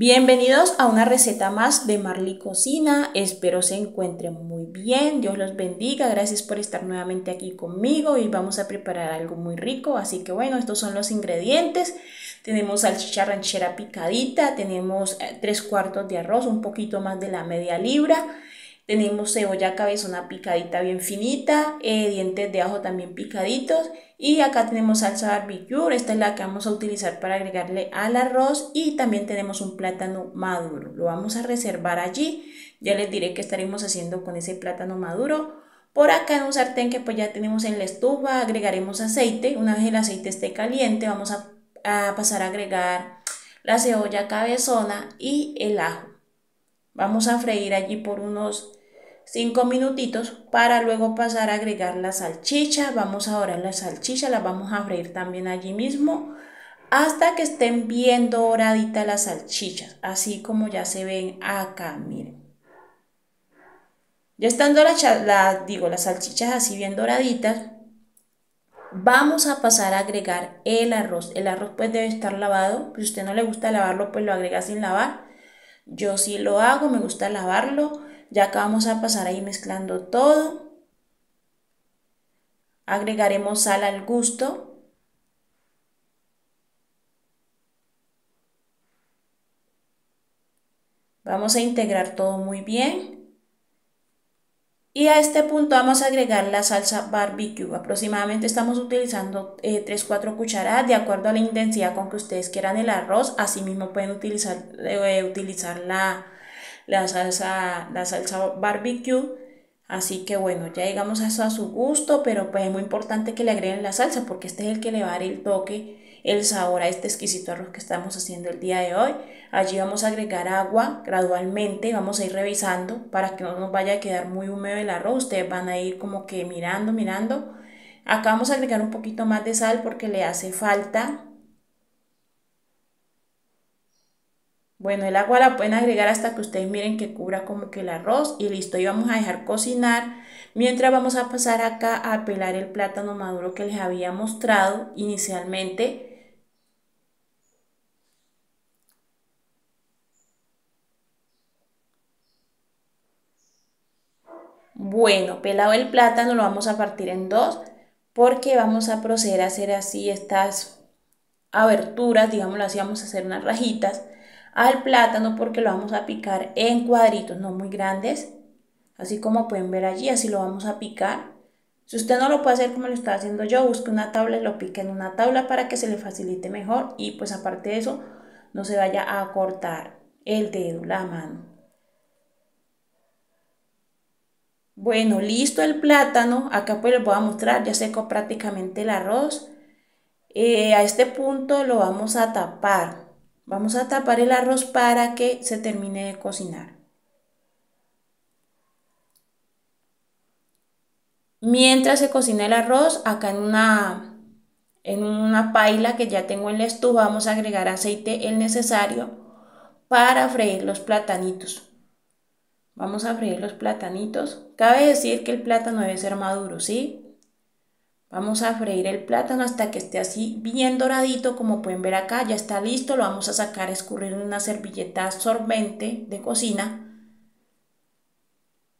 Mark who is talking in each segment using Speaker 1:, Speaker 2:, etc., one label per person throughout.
Speaker 1: Bienvenidos a una receta más de Marley Cocina. Espero se encuentren muy bien. Dios los bendiga. Gracias por estar nuevamente aquí conmigo y vamos a preparar algo muy rico. Así que bueno, estos son los ingredientes. Tenemos salchicha ranchera picadita, tenemos eh, tres cuartos de arroz, un poquito más de la media libra. Tenemos cebolla cabezona picadita bien finita, eh, dientes de ajo también picaditos y acá tenemos salsa barbecue, esta es la que vamos a utilizar para agregarle al arroz y también tenemos un plátano maduro, lo vamos a reservar allí, ya les diré qué estaremos haciendo con ese plátano maduro. Por acá en un sartén que pues ya tenemos en la estufa agregaremos aceite, una vez el aceite esté caliente vamos a, a pasar a agregar la cebolla cabezona y el ajo. Vamos a freír allí por unos 5 minutitos para luego pasar a agregar la salchicha. Vamos ahora la salchicha, la vamos a freír también allí mismo hasta que estén bien doraditas las salchichas, así como ya se ven acá, miren. Ya estando la, digo, las salchichas así bien doraditas, vamos a pasar a agregar el arroz. El arroz pues debe estar lavado, si usted no le gusta lavarlo, pues lo agrega sin lavar. Yo sí lo hago, me gusta lavarlo ya acá vamos a pasar ahí mezclando todo. Agregaremos sal al gusto. Vamos a integrar todo muy bien. Y a este punto vamos a agregar la salsa barbecue. Aproximadamente estamos utilizando 3-4 eh, cucharadas de acuerdo a la intensidad con que ustedes quieran el arroz. Asimismo pueden utilizar, eh, utilizar la, la salsa, la salsa barbecue. Así que bueno, ya llegamos a eso a su gusto, pero pues es muy importante que le agreguen la salsa porque este es el que le va a dar el toque, el sabor a este exquisito arroz que estamos haciendo el día de hoy. Allí vamos a agregar agua gradualmente, vamos a ir revisando para que no nos vaya a quedar muy húmedo el arroz. Ustedes van a ir como que mirando, mirando. Acá vamos a agregar un poquito más de sal porque le hace falta Bueno, el agua la pueden agregar hasta que ustedes miren que cubra como que el arroz y listo. Y vamos a dejar cocinar mientras vamos a pasar acá a pelar el plátano maduro que les había mostrado inicialmente. Bueno, pelado el plátano lo vamos a partir en dos porque vamos a proceder a hacer así estas aberturas, digámoslo así, vamos a hacer unas rajitas al plátano porque lo vamos a picar en cuadritos, no muy grandes, así como pueden ver allí, así lo vamos a picar. Si usted no lo puede hacer como lo está haciendo yo, busque una tabla y lo pique en una tabla para que se le facilite mejor y pues aparte de eso no se vaya a cortar el dedo, la mano. Bueno, listo el plátano. Acá pues les voy a mostrar, ya secó prácticamente el arroz. Eh, a este punto lo vamos a tapar. Vamos a tapar el arroz para que se termine de cocinar. Mientras se cocina el arroz, acá en una, en una paila que ya tengo en la estufa, vamos a agregar aceite el necesario para freír los platanitos. Vamos a freír los platanitos. Cabe decir que el plátano debe ser maduro, ¿sí? Vamos a freír el plátano hasta que esté así bien doradito, como pueden ver acá, ya está listo, lo vamos a sacar a escurrir en una servilleta absorbente de cocina.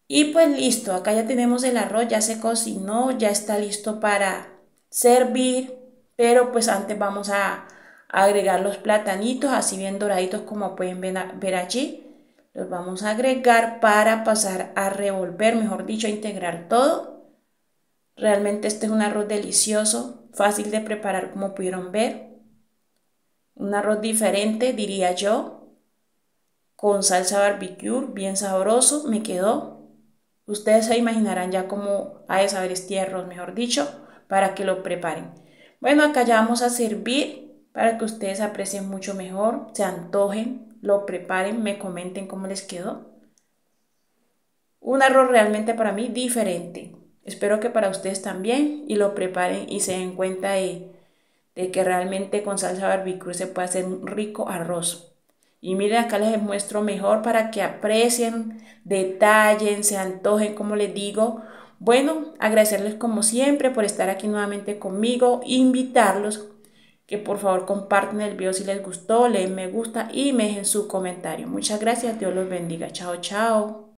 Speaker 1: Y pues listo, acá ya tenemos el arroz, ya se cocinó, ya está listo para servir, pero pues antes vamos a agregar los platanitos, así bien doraditos como pueden ver allí. Los vamos a agregar para pasar a revolver, mejor dicho, a integrar todo Realmente este es un arroz delicioso, fácil de preparar como pudieron ver. Un arroz diferente, diría yo, con salsa barbecue, bien sabroso, me quedó. Ustedes se imaginarán ya cómo ha de saber este arroz, mejor dicho, para que lo preparen. Bueno, acá ya vamos a servir para que ustedes aprecien mucho mejor, se antojen, lo preparen, me comenten cómo les quedó. Un arroz realmente para mí diferente. Espero que para ustedes también y lo preparen y se den cuenta de, que realmente con salsa barbecue se puede hacer un rico arroz. Y miren, acá les muestro mejor para que aprecien, detallen, se antojen, como les digo. Bueno, agradecerles como siempre por estar aquí nuevamente conmigo, invitarlos que por favor comparten el video si les gustó, leen me gusta y me dejen su comentario. Muchas gracias, Dios los bendiga. Chao, chao.